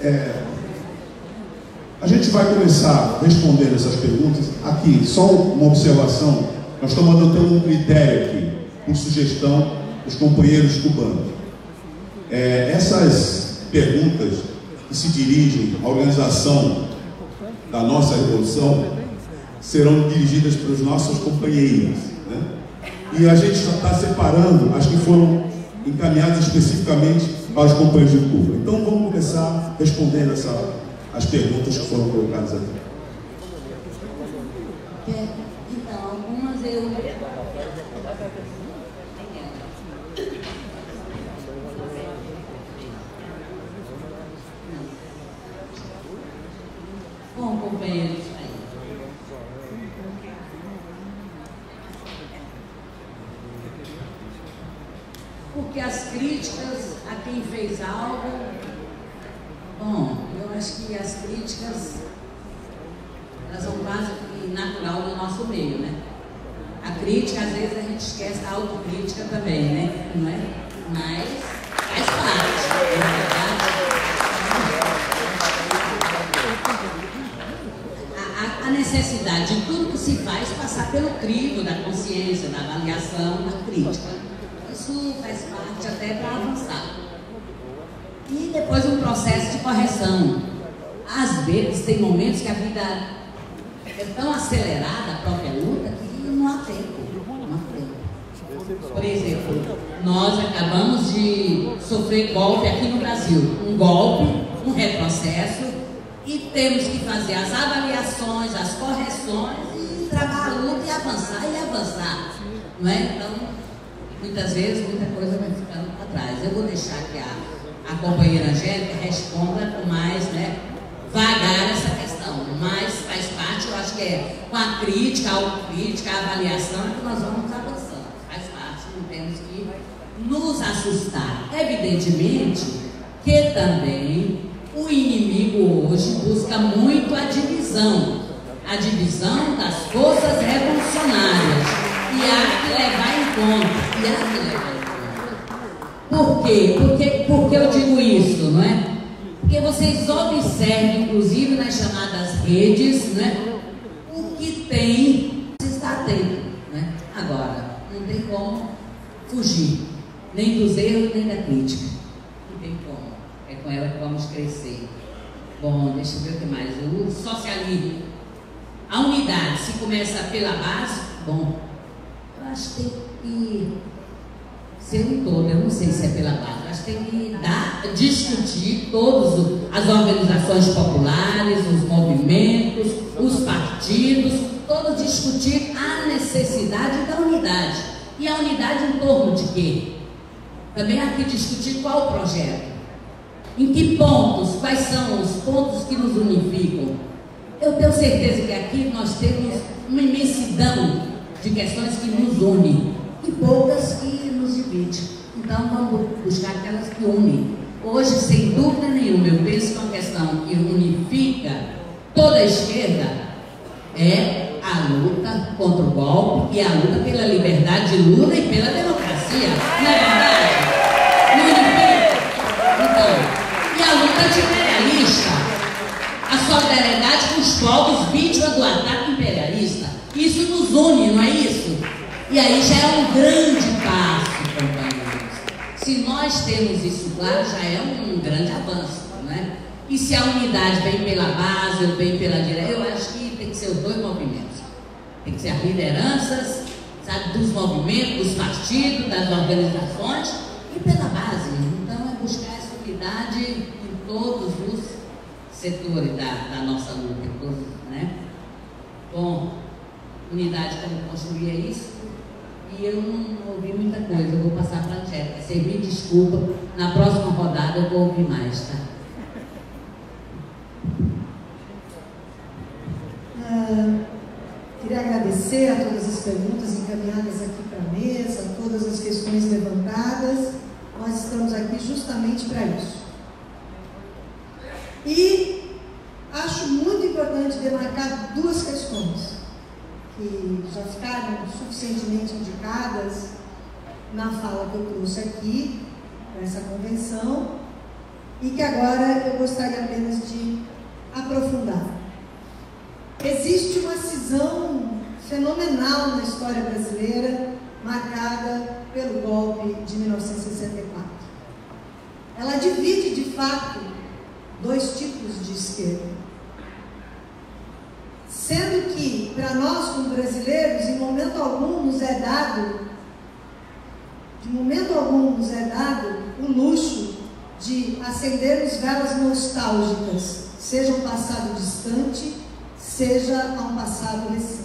É, a gente vai começar respondendo essas perguntas. Aqui, só uma observação. Nós estamos adotando um critério aqui, por sugestão dos companheiros cubanos. É, essas perguntas que se dirigem à organização da nossa revolução serão dirigidas pelos nossos companheiros. Né? E a gente já está separando as que foram encaminhadas especificamente aos companheiros de Cuba. Então vamos começar respondendo essa, as perguntas que foram colocadas aqui. É, então, algumas eu. Bom, companheiros, aí. Porque as críticas a quem fez algo, bom, eu acho que as críticas elas são quase natural no nosso meio, né? A crítica, às vezes a gente esquece a autocrítica também, né? Não é? Mas faz parte, não é verdade? A- a necessidade de tudo que se faz passar pelo crivo da consciência, da avaliação, da crítica. Isso faz parte até para avançar. E depois um processo de correção. Às vezes tem momentos que a vida é tão acelerada, a própria luta, que não há tempo. Não há tempo. Por exemplo, nós acabamos de sofrer golpe aqui no Brasil. Um golpe, um retrocesso, e temos que fazer as avaliações, as correções e travar a luta e avançar e avançar. Não é? Então, muitas vezes muita coisa vai ficando para trás. Eu vou deixar que a, a companheira Angélica responda com mais né, vagar essa questão, mas faz parte, eu acho que é com a crítica, a autocrítica, a avaliação que nós vamos avançando. Faz parte, não temos que nos assustar. Evidentemente que também o inimigo hoje busca muito a divisão, a divisão das forças revolucionárias. E há que levar em conta, e há que levar em conta. Por quê? Porque, por que eu digo isso, não é? Porque vocês observem, inclusive nas chamadas redes, né? O que tem, se está atento, né? Agora, não tem como fugir, nem dos erros, nem da crítica. Não tem como. É com ela que vamos crescer. Bom, deixa eu ver o que mais. O socialismo. A unidade, se começa pela base, bom, acho que tem que ser um todo, eu não sei se é pela base, acho que tem que dar, discutir todas as organizações populares, os movimentos, os partidos, todos discutir a necessidade da unidade. E a unidade em torno de quê? Também que discutir qual o projeto. Em que pontos, quais são os pontos que nos unificam? Eu tenho certeza que aqui nós temos uma imensidão de questões que nos unem e poucas que nos dividem. Então vamos buscar aquelas que unem. Hoje, sem dúvida nenhuma, eu penso que é uma questão que unifica toda a esquerda é a luta contra o golpe e a luta pela liberdade de Lula e pela democracia. Não é verdade? Não unifica? Então, e a luta anti-imperialista, a solidariedade com os povos vítimas do ataque imperialista. Isso nos não é isso? E aí já é um grande passo, companheiros. Se nós temos isso claro, já é um grande avanço, não é? E se a unidade vem pela base ou vem pela direita, eu acho que tem que ser os dois movimentos. Tem que ser as lideranças, sabe, dos movimentos, dos partidos, das organizações e pela base. Então é buscar essa unidade em todos os setores da, da nossa luta, né? Bom, unidade como construir é isso. E eu não ouvi muita coisa, eu vou passar para a Angélica. Você me desculpa, na próxima rodada eu vou ouvir mais, tá? Ah, queria agradecer a todas as perguntas encaminhadas aqui para a mesa, todas as questões levantadas. Nós estamos aqui justamente para isso. E acho muito importante demarcar duas questões que já ficaram indicadas na fala que eu trouxe aqui, para essa convenção, e que agora eu gostaria apenas de aprofundar. Existe uma cisão fenomenal na história brasileira, marcada pelo golpe de 1964. Ela divide, de fato, dois tipos de esquerda. Sendo que, para nós, como brasileiros, em momento algum nos é dado, de momento algum nos é dado o luxo de acendermos velas nostálgicas, seja um passado distante, seja a um passado recente.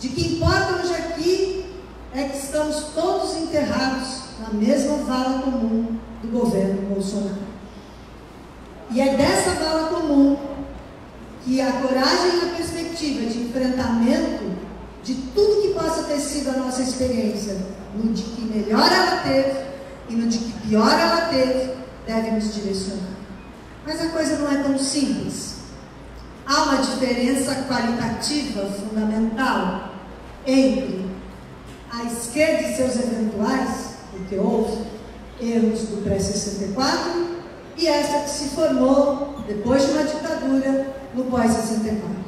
De que importa hoje aqui é que estamos todos enterrados na mesma vala comum do governo Bolsonaro. E é dessa vala comum que a coragem e a perspectiva de enfrentamento de tudo que possa ter sido a nossa experiência, no de que melhor ela teve e no de que pior ela teve, deve nos direcionar. Mas a coisa não é tão simples. Há uma diferença qualitativa fundamental entre a esquerda e seus eventuais, porque houve erros do pré-64, e essa que se formou depois de uma ditadura no pós-64.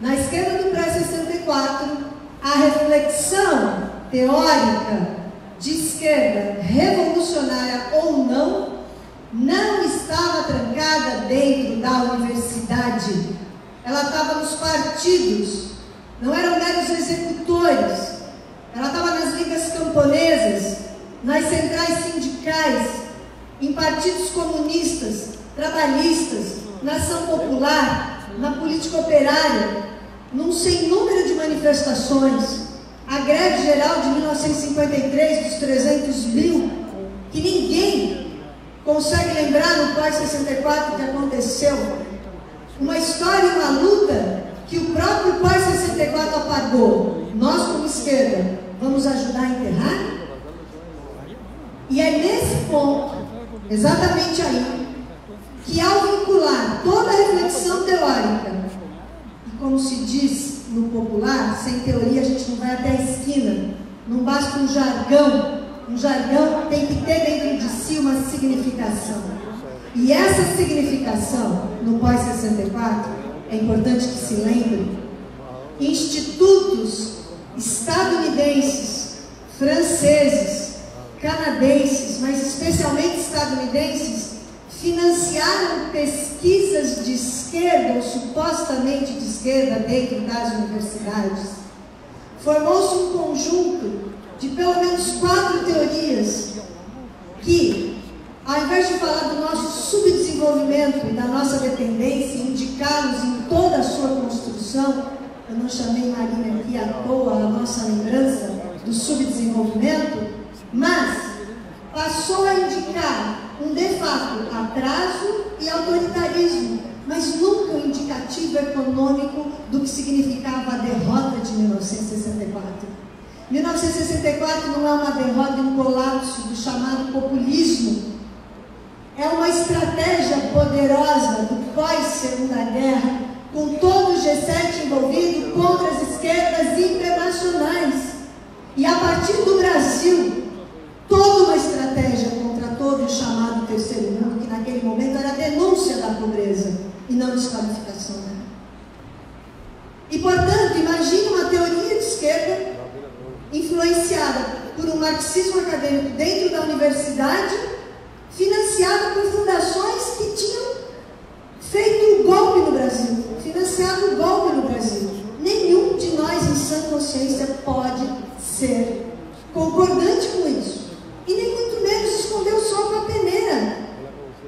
Na esquerda do pré-64, a reflexão teórica de esquerda, revolucionária ou não, não estava trancada dentro da universidade. Ela estava nos partidos, não eram meros executores. Ela estava nas ligas camponesas, nas centrais sindicais, em partidos comunistas, trabalhistas, na ação popular, na política operária, num sem número de manifestações. A greve geral de 1953 dos 300 mil, que ninguém consegue lembrar no pós-64 que aconteceu. Uma história e uma luta que o próprio pós-64 apagou. Nós, como esquerda, vamos ajudar a enterrar? E é nesse ponto, exatamente aí, que ao vincular toda a reflexão teórica, e como se diz no popular, sem teoria a gente não vai até a esquina, não basta um jargão, um jargão tem que ter dentro de si uma significação. E essa significação, no pós-64, é importante que se lembre, institutos estadunidenses, franceses, canadenses, mas especialmente estadunidenses, financiaram pesquisas de esquerda ou supostamente de esquerda dentro das universidades. Formou-se um conjunto de pelo menos quatro teorias que, ao invés de falar do nosso subdesenvolvimento e da nossa dependência, indicá-los em toda a sua construção, eu não chamei Marina aqui à toa a nossa lembrança do subdesenvolvimento, mas passou a indicar um de fato atraso e autoritarismo, mas nunca um indicativo econômico do que significava a derrota de 1964. 1964 não é uma derrota e um colapso do chamado populismo. É uma estratégia poderosa do pós-segunda guerra, com todo o G7 envolvido contra as esquerdas internacionais. E a partir do Brasil, naquele momento era a denúncia da pobreza e não desqualificação dela. E, portanto, imagine uma teoria de esquerda influenciada por um marxismo acadêmico dentro da universidade, financiada por fundações que tinham feito o golpe no Brasil, financiado o golpe no Brasil. Nenhum de nós, em sã consciência, pode ser concordante com isso. E nem muito menos esconder o sol com a peneira.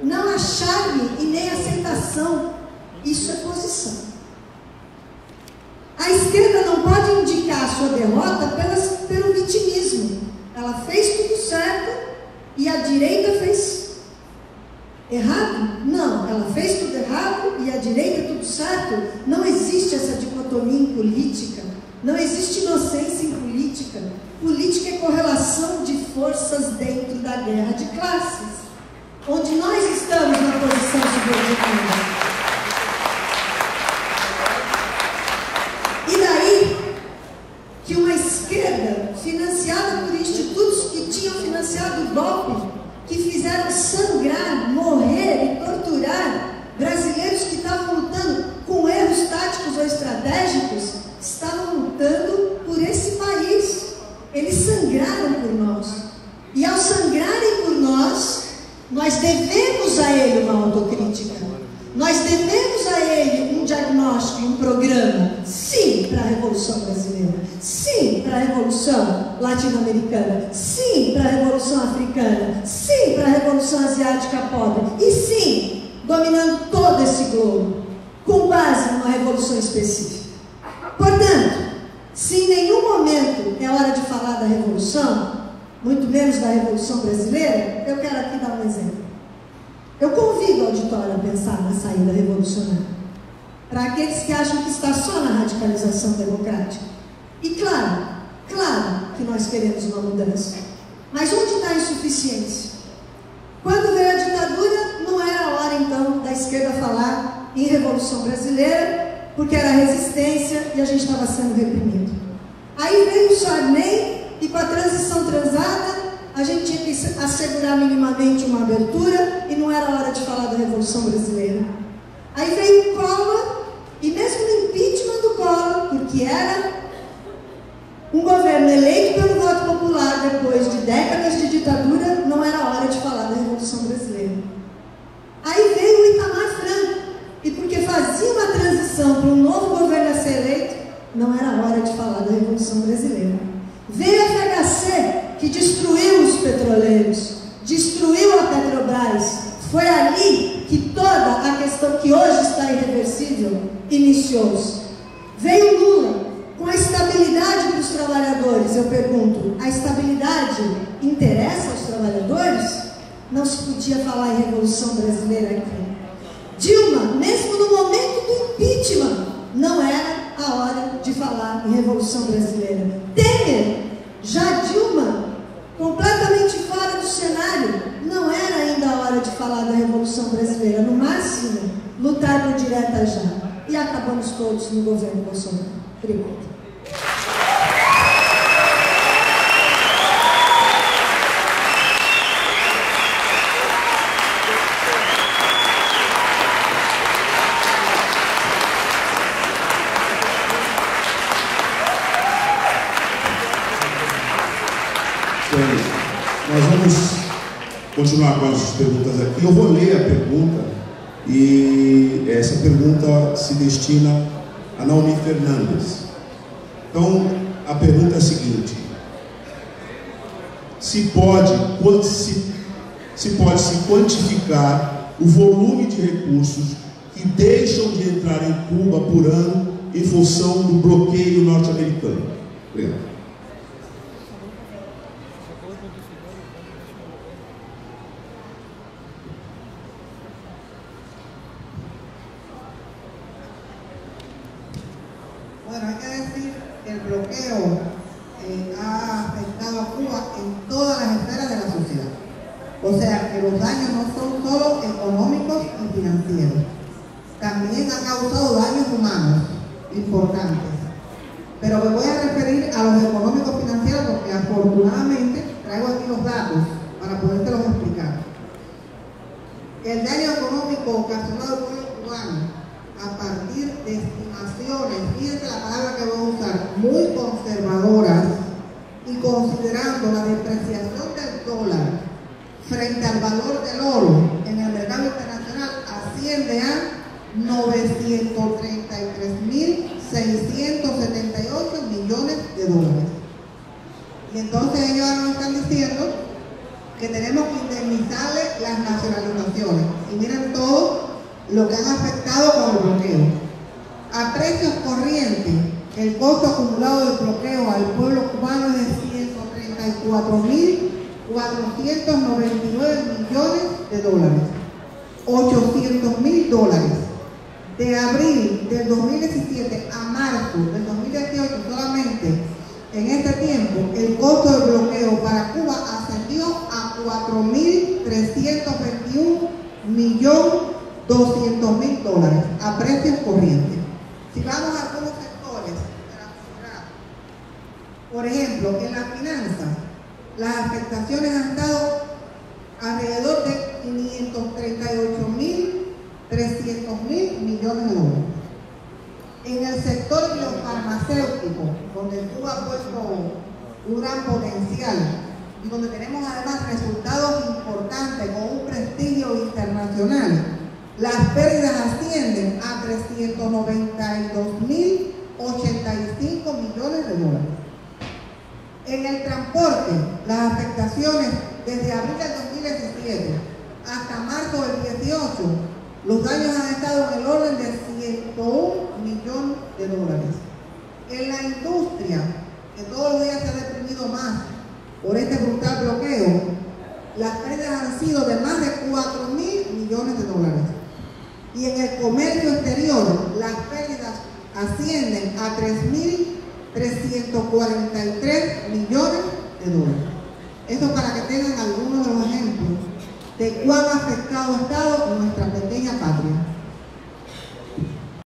Não há charme e nem aceitação. Isso é posição. A esquerda não pode indicar a sua derrota pelas, pelo vitimismo. Ela fez tudo certo e a direita fez errado? Não, ela fez tudo errado e a direita tudo certo. Não existe essa dicotomia em política. Não existe inocência em política. Política é correlação de forças dentro da guerra de classes, onde nós estamos na posição subordinada. E daí que uma esquerda financiada por institutos que tinham financiado o golpe, que fizeram sangrar, morrer e torturar brasileiros que estavam lutando com erros táticos ou estratégicos, estavam lutando por esse país. Eles sangraram por nós. E ao sangrarem por nós, nós devemos a ele uma autocrítica. Nós devemos a ele um diagnóstico, um programa, sim, para a Revolução Brasileira, sim, para a Revolução Latino-Americana, sim, para a Revolução Africana, sim, para a Pobre, e sim, dominando todo esse globo, com base numa revolução específica. Portanto, se em nenhum momento é hora de falar da Revolução, muito menos da Revolução Brasileira, eu quero aqui dar um exemplo. Eu convido o auditório a pensar na saída revolucionária. Para aqueles que acham que está só na radicalização democrática. E claro, claro que nós queremos uma mudança. Mas onde está a insuficiência? Quando veio a ditadura, não era a hora então da esquerda falar em Revolução Brasileira, porque era resistência e a gente estava sendo reprimido. Aí veio o Sarney e com a transição transada, a gente tinha que assegurar minimamente uma abertura e não era hora de falar da Revolução Brasileira. Aí veio o Collor, e mesmo no impeachment do Collor, porque era um governo eleito pelo voto popular depois de décadas de ditadura, não era hora de falar da Revolução Brasileira. Aí veio o Itamar Franco, e porque fazia uma transição para um novo governo a ser eleito, não era hora de falar da Revolução Brasileira. Veio a FHC, que destruiu os petroleiros, destruiu a Petrobras. Foi ali que toda a questão que hoje está irreversível iniciou-se. Veio Lula com a estabilidade dos trabalhadores. Eu pergunto: a estabilidade interessa aos trabalhadores? Não se podia falar em Revolução Brasileira aqui. Dilma, mesmo no momento do impeachment, não era a hora de falar em Revolução Brasileira. Temer, já Dilma completamente fora do cenário. Não era ainda a hora de falar da Revolução Brasileira, no máximo, lutar por direta já. E acabamos todos no governo Bolsonaro. Obrigada. Continuar com as perguntas aqui. Eu vou ler a pergunta e essa pergunta se destina a Naomi Fernandes. Então, a pergunta é a seguinte: se pode, se, se pode se quantificar o volume de recursos que deixam de entrar em Cuba por ano em função do bloqueio norte-americano? Obrigado. también ha causado daños humanos importantes. Pero me voy a referir a los económicos financieros porque afortunadamente traigo aquí los datos para podértelos explicar. El daño económico ocasionado por el cubano a partir de estimaciones, fíjense la palabra que voy a usar, muy conservadoras y considerando la depreciación del dólar frente al valor del oro en el mercado internacional asciende a 933.678 millones de dólares. Y entonces ellos ahora nos están diciendo que tenemos que indemnizarle las nacionalizaciones. Y miren todo lo que han afectado con el bloqueo. A precios corrientes, el costo acumulado del bloqueo al pueblo cubano es de 134.499 millones de dólares. 800 mil dólares de abril del 2017 a marzo del 2018 solamente, en este tiempo, el costo de bloqueo para Cuba ascendió a 4.321 millones 200 mil dólares a precios corrientes. Si vamos a algunos sectores, por ejemplo, en la finanza, las afectaciones han dado alrededor de 538 mil 300 mil millones de dólares. En el sector biofarmacéutico, donde tú has puesto un gran potencial y donde tenemos además resultados importantes con un prestigio internacional, las pérdidas ascienden a 392 mil 85 millones de dólares. En el transporte, las afectaciones desde abril del 2017 hasta marzo del 18, los daños han estado en el orden de 101 millones de dólares. En la industria, que todos los días se ha deprimido más por este brutal bloqueo, las pérdidas han sido de más de 4 mil millones de dólares. Y en el comercio exterior, las pérdidas ascienden a 3.343 millones de dólares. Esto para que tengan algunos de los ejemplos de cuán afectado ha estado nuestra pequeña patria.